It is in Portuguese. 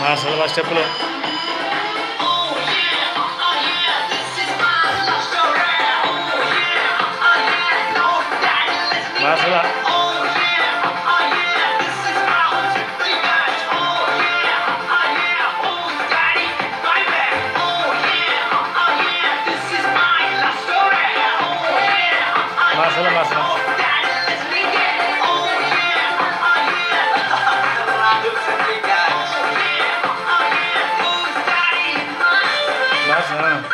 మాస్టర్ స్టెప్లో master Hazırım, hazırım. Lazım.